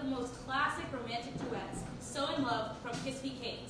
of the most classic romantic duets, So in Love from Kiss Me Kate.